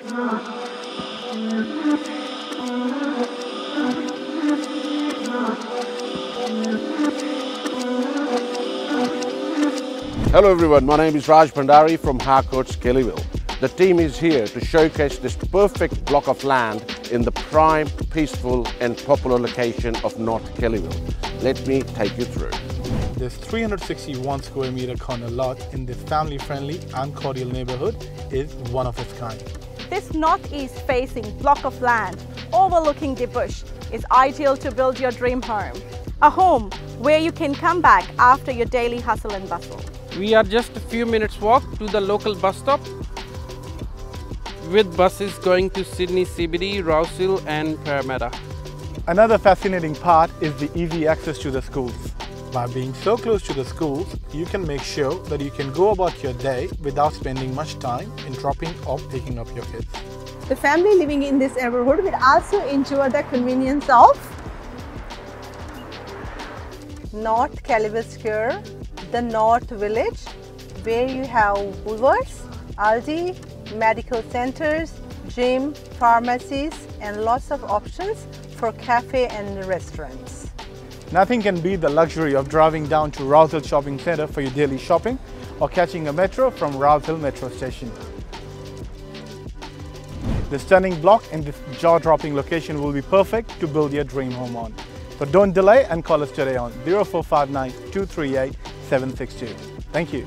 Hello everyone, my name is Raj Bhandari from Harcourts, Kellyville. The team is here to showcase this perfect block of land in the prime, peaceful and popular location of North Kellyville. Let me take you through. This 361 square meter corner lot in this family-friendly and cordial neighborhood is one of its kind. This northeast facing block of land overlooking the bush is ideal to build your dream home. A home where you can come back after your daily hustle and bustle. We are just a few minutes walk to the local bus stop with buses going to Sydney CBD, Rouse Hill and Parramatta. Another fascinating part is the easy access to the schools. By being so close to the schools, you can make sure that you can go about your day without spending much time in dropping or picking up your kids. The family living in this neighborhood will also enjoy the convenience of North Square, the North Village, where you have Woolworths, Aldi, medical centers, gym, pharmacies, and lots of options for cafe and restaurants. Nothing can beat the luxury of driving down to Rouse Hill Shopping Centre for your daily shopping or catching a metro from Rouse Hill Metro Station. The stunning block in this jaw-dropping location will be perfect to build your dream home on. So don't delay and call us today on 0459 238 762. Thank you.